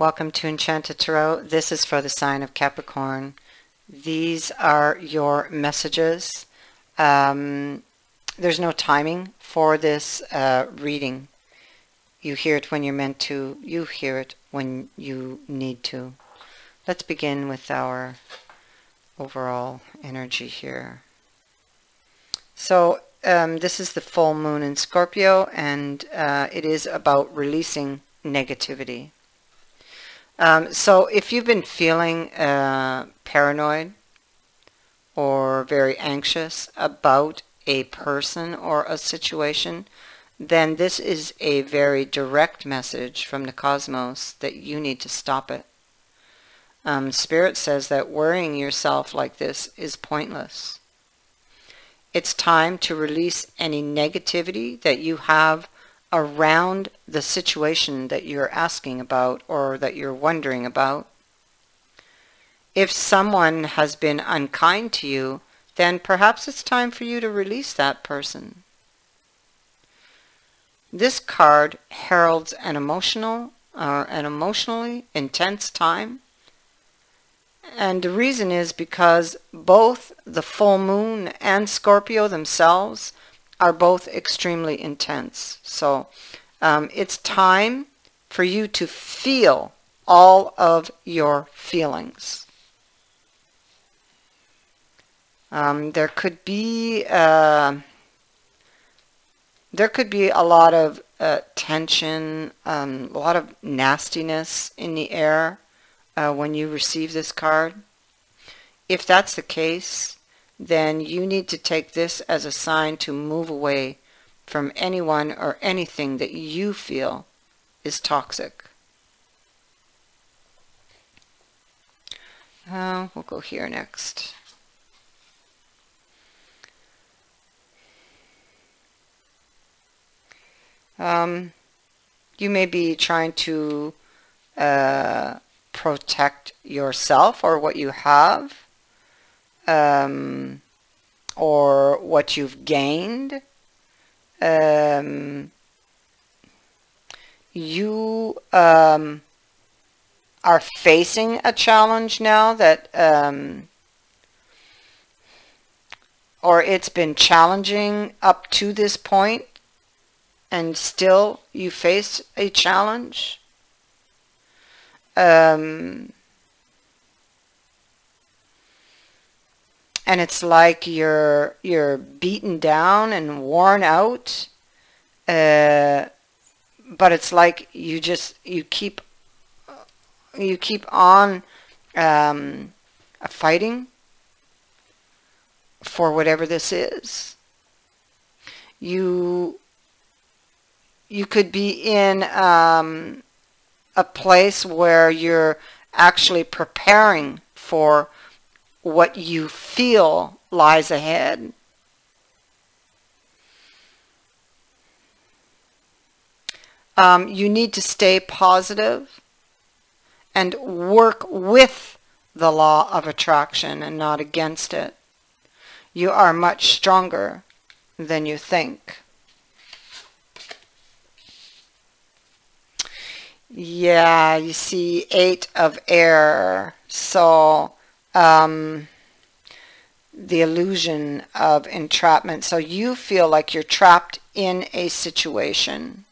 Welcome to Enchanted Tarot. This is for the sign of Capricorn. These are your messages. Um, there's no timing for this uh, reading. You hear it when you're meant to. You hear it when you need to. Let's begin with our overall energy here. So um, this is the full moon in Scorpio and uh, it is about releasing negativity. Um, so if you've been feeling uh, paranoid or very anxious about a person or a situation, then this is a very direct message from the cosmos that you need to stop it. Um, Spirit says that worrying yourself like this is pointless. It's time to release any negativity that you have around the situation that you're asking about or that you're wondering about. If someone has been unkind to you, then perhaps it's time for you to release that person. This card heralds an emotional or uh, an emotionally intense time. And the reason is because both the full moon and Scorpio themselves are both extremely intense. So um, it's time for you to feel all of your feelings. Um, there could be uh, there could be a lot of uh, tension, um, a lot of nastiness in the air uh, when you receive this card. If that's the case, then you need to take this as a sign to move away from anyone or anything that you feel is toxic. Uh, we'll go here next. Um, you may be trying to uh, protect yourself or what you have um, or what you've gained, um, you um, are facing a challenge now that, um, or it's been challenging up to this point, and still you face a challenge. Um, and it's like you're you're beaten down and worn out uh, but it's like you just you keep you keep on um, fighting for whatever this is. You you could be in um, a place where you're actually preparing for what you feel lies ahead. Um, you need to stay positive and work with the law of attraction and not against it. You are much stronger than you think. Yeah, you see eight of air. So um, the illusion of entrapment. So you feel like you're trapped in a situation.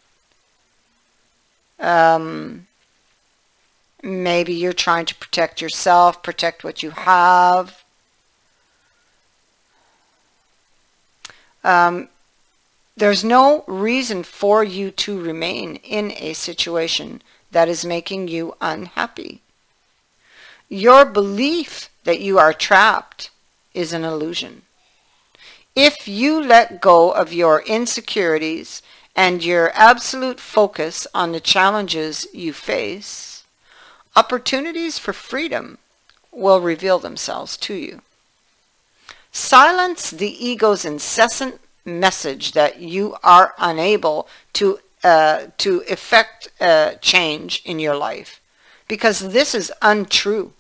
Um, maybe you're trying to protect yourself, protect what you have. Um, there's no reason for you to remain in a situation that is making you unhappy. Your belief that you are trapped is an illusion. If you let go of your insecurities and your absolute focus on the challenges you face, opportunities for freedom will reveal themselves to you. Silence the ego's incessant message that you are unable to uh, to effect uh, change in your life because this is untrue.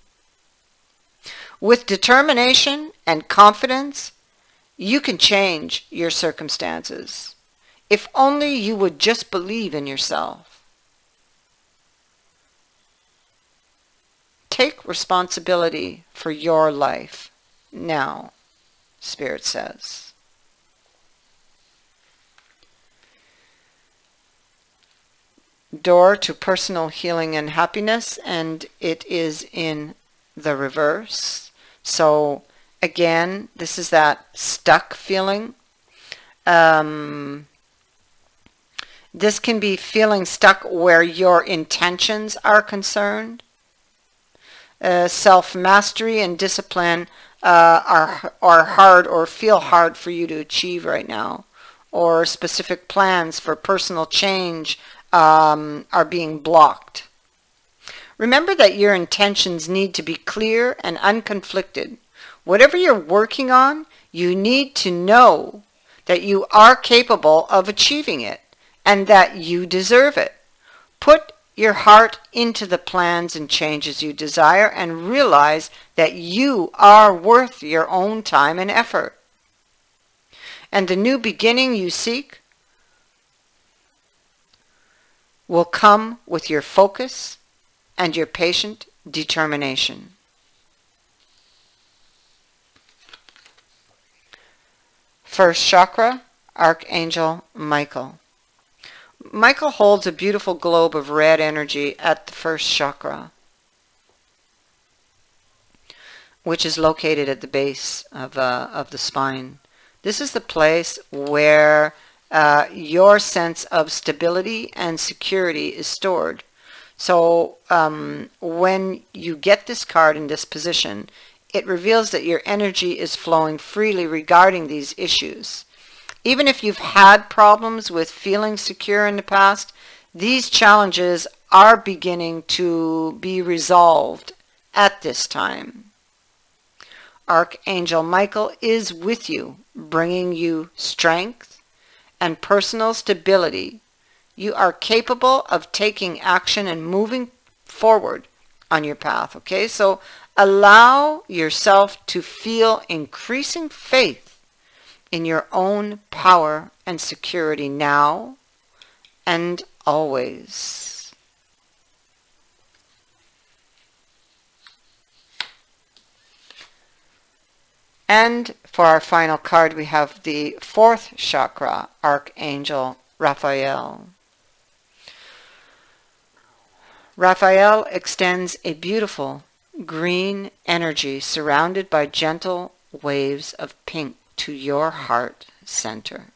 With determination and confidence, you can change your circumstances. If only you would just believe in yourself. take responsibility for your life now, Spirit says. Door to personal healing and happiness, and it is in the reverse. So again, this is that stuck feeling. Um, this can be feeling stuck where your intentions are concerned. Uh, self-mastery and discipline uh, are, are hard or feel hard for you to achieve right now. Or specific plans for personal change um, are being blocked. Remember that your intentions need to be clear and unconflicted. Whatever you're working on, you need to know that you are capable of achieving it and that you deserve it. Put your heart into the plans and changes you desire and realize that you are worth your own time and effort. And the new beginning you seek will come with your focus and your patient determination. First chakra, Archangel Michael. Michael holds a beautiful globe of red energy at the first chakra, which is located at the base of, uh, of the spine. This is the place where uh, your sense of stability and security is stored. So um, when you get this card in this position, it reveals that your energy is flowing freely regarding these issues. Even if you've had problems with feeling secure in the past, these challenges are beginning to be resolved at this time. Archangel Michael is with you, bringing you strength and personal stability. You are capable of taking action and moving forward on your path. Okay, so allow yourself to feel increasing faith in your own power and security now and always. And for our final card, we have the fourth chakra, Archangel Raphael. Raphael extends a beautiful green energy surrounded by gentle waves of pink to your heart center.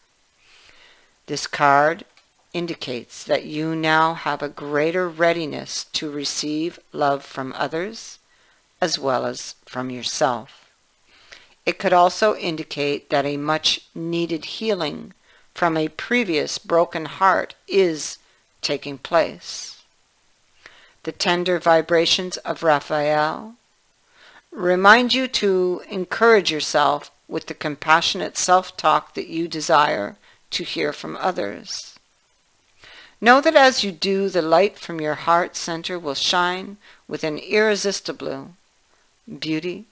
This card indicates that you now have a greater readiness to receive love from others as well as from yourself. It could also indicate that a much needed healing from a previous broken heart is taking place. The tender vibrations of Raphael remind you to encourage yourself with the compassionate self-talk that you desire to hear from others. Know that as you do, the light from your heart center will shine with an irresistible beauty,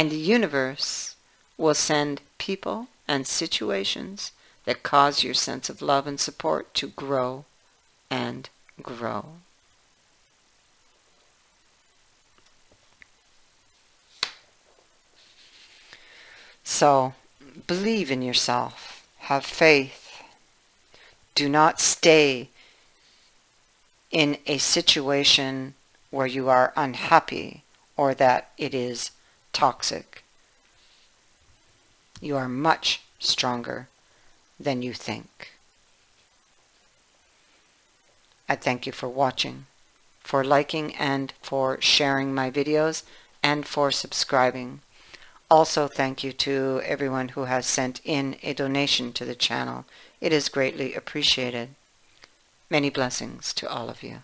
and the universe will send people and situations that cause your sense of love and support to grow and grow. So believe in yourself. Have faith. Do not stay in a situation where you are unhappy or that it is toxic. You are much stronger than you think. I thank you for watching, for liking and for sharing my videos, and for subscribing. Also thank you to everyone who has sent in a donation to the channel. It is greatly appreciated. Many blessings to all of you.